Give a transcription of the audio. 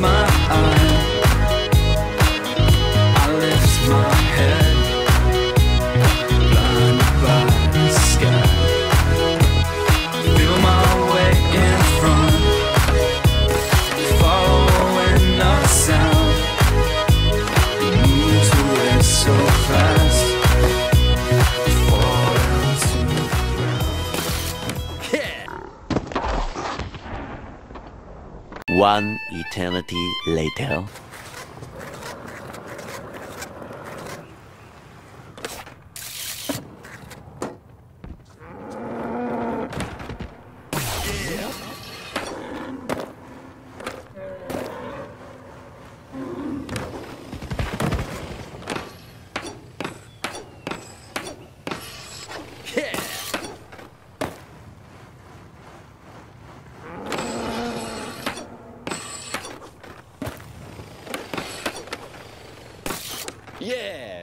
my eye. One eternity later. Yeah!